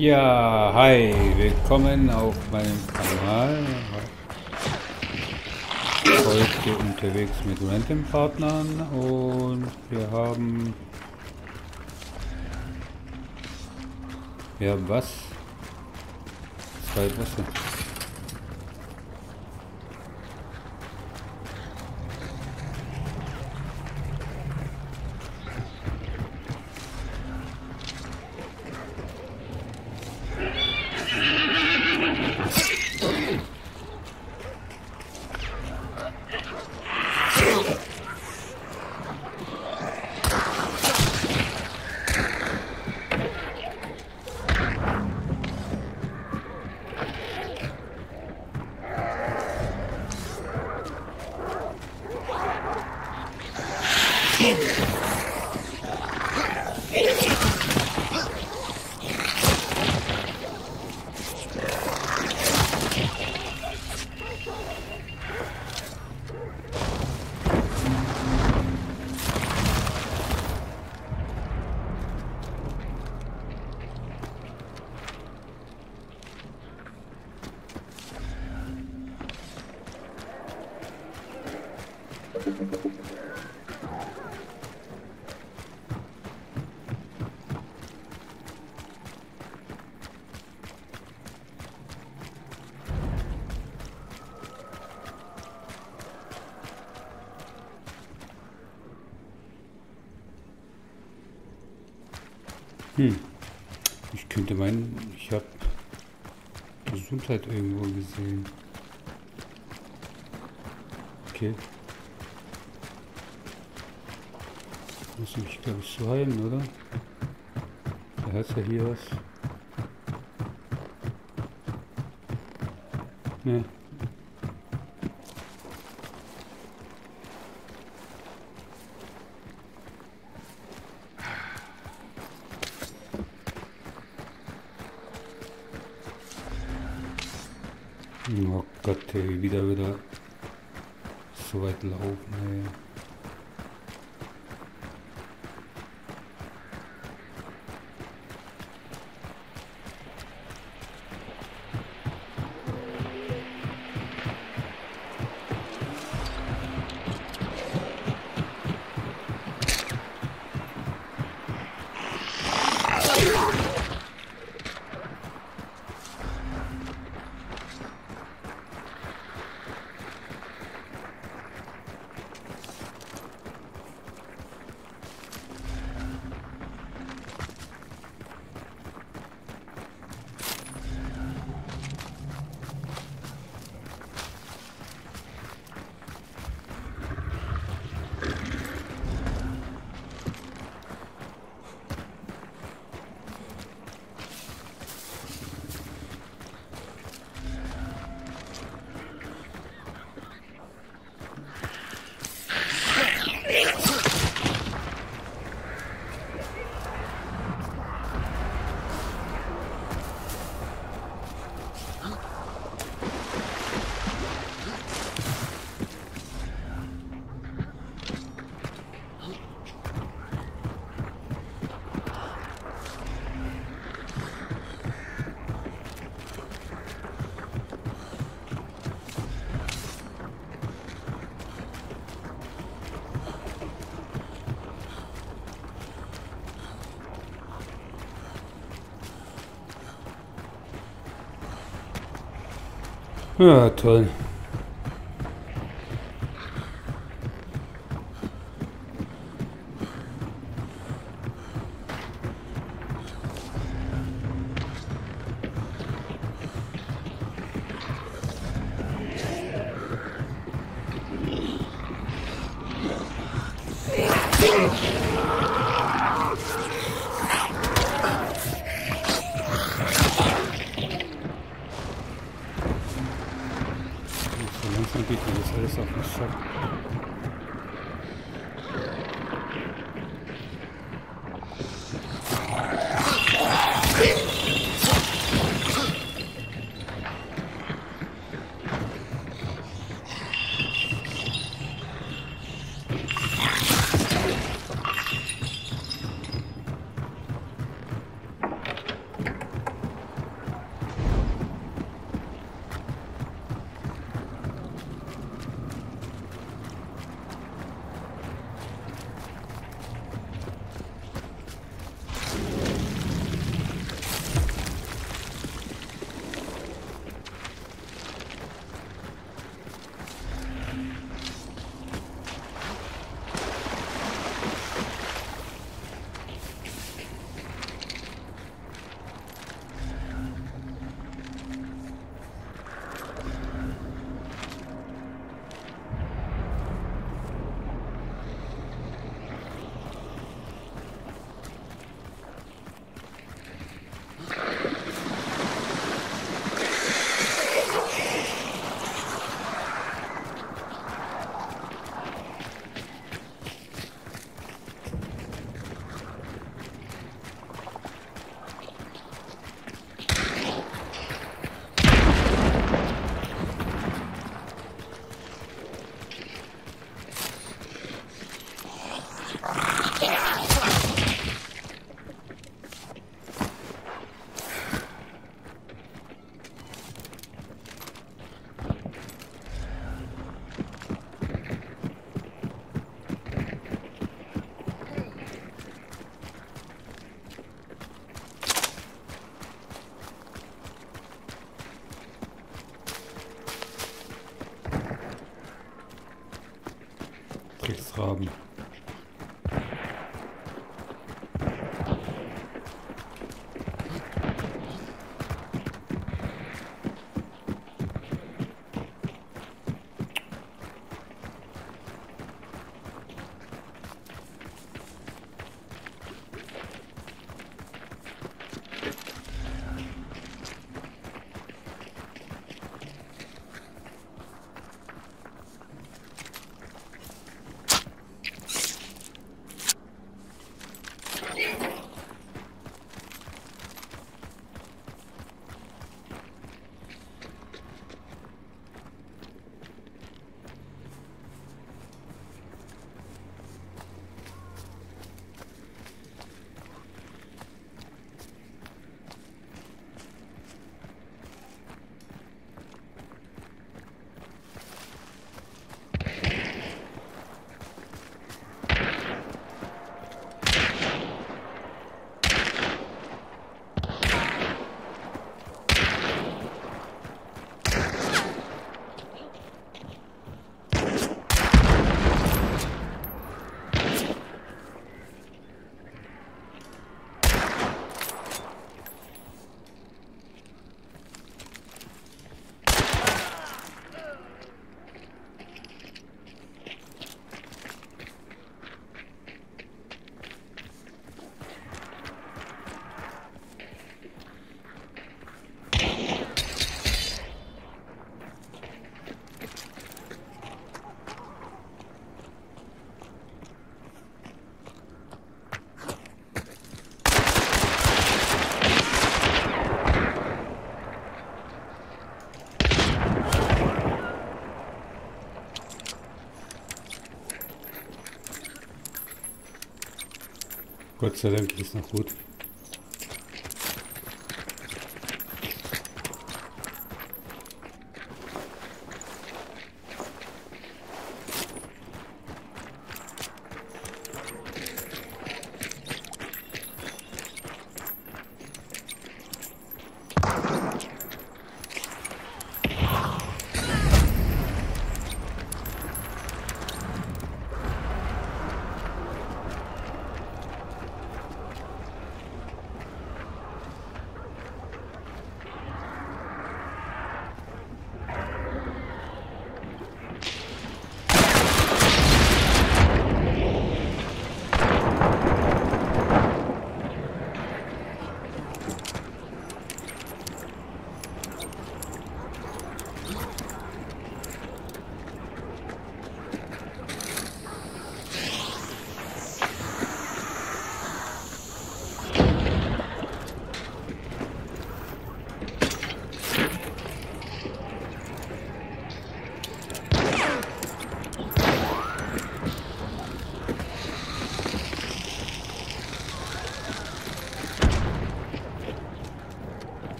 Ja, hi, willkommen auf meinem Kanal. Heute unterwegs mit Random Partnern und wir haben ja was? Zwei Busse. Hm. Ich könnte meinen, ich habe Gesundheit irgendwo gesehen. Okay. Muss ich glaube ich so heilen, oder? Da hat ja hier was. Ne. Oh Gott, wieder wieder so weit laufen, ey. Ja, toll. любителей лесов и сад. Как царянки лесноходки.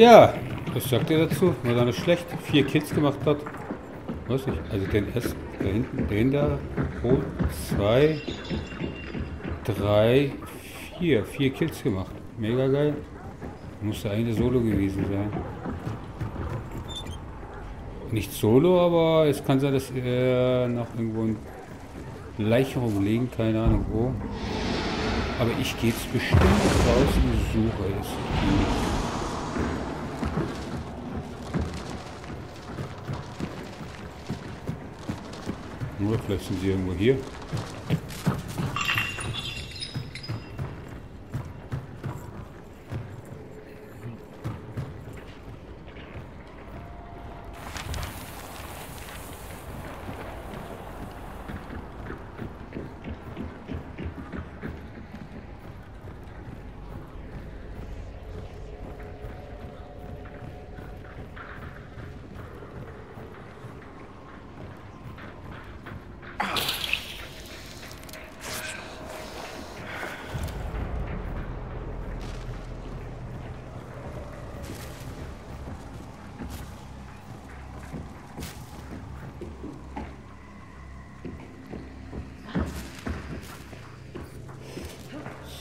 Ja, was sagt ihr dazu? War da nicht schlecht? Vier Kills gemacht hat. Weiß nicht. Also den S da hinten, den da. Oh, zwei, drei, vier. Vier Kills gemacht. Mega geil. Musste eigentlich Solo gewesen sein. Nicht Solo, aber es kann sein, dass er noch irgendwo in Leicherung liegen, keine Ahnung wo. Aber ich gehe jetzt bestimmt raus und suche es. Nur, vielleicht sind sie irgendwo hier.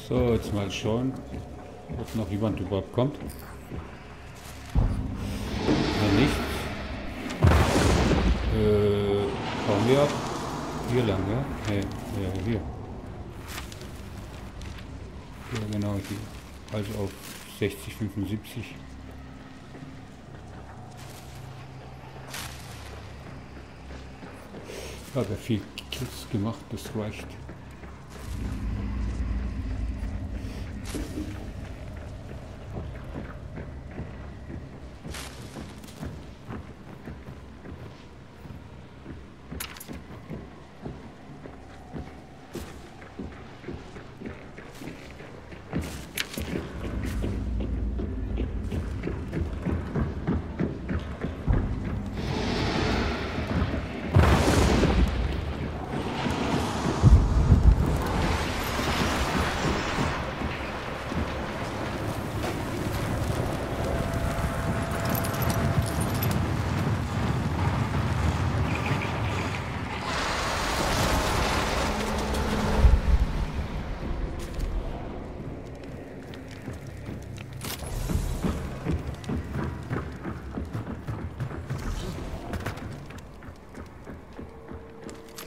So, jetzt mal schauen, ob noch jemand überhaupt kommt. Wenn nicht, äh, fahren wir ab. Hier lang, ja? Nee, ja, hier. Ja, genau hier. Also auf 60, 75. Ja, wer viel Kills gemacht, das reicht. Thank you.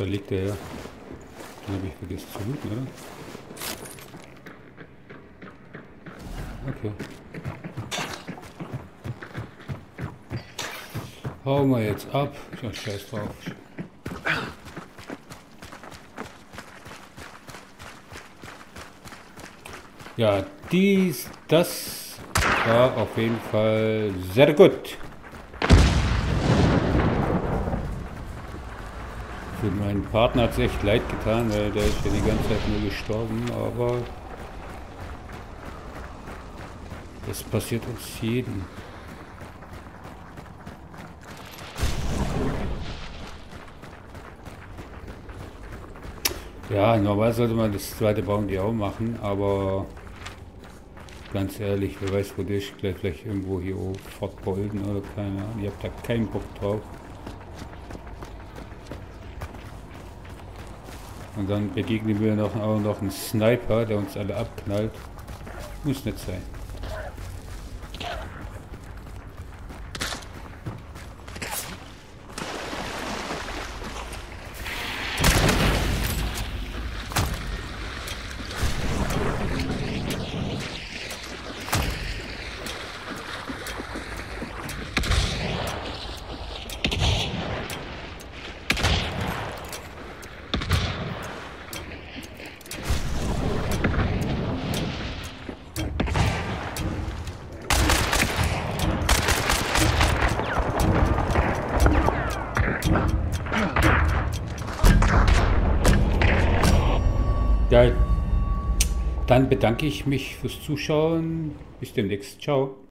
Da liegt der ja. Den habe ich vergessen zu looten, oder? Okay. Hauen wir jetzt ab. Ja, scheiß drauf. Ja, dies, das war auf jeden Fall sehr gut. Für meinen Partner hat es echt leid getan, weil der ist ja die ganze Zeit nur gestorben, aber das passiert uns jeden. Ja, normal sollte man das zweite Bounty auch machen, aber ganz ehrlich, wer weiß, wo der ist, vielleicht, irgendwo hier fortbolden oder keine Ahnung. Ihr habt da keinen Bock drauf. Und dann begegnen wir noch, auch noch einen Sniper, der uns alle abknallt. Muss nicht sein. Dann bedanke ich mich fürs Zuschauen. Bis demnächst. Ciao.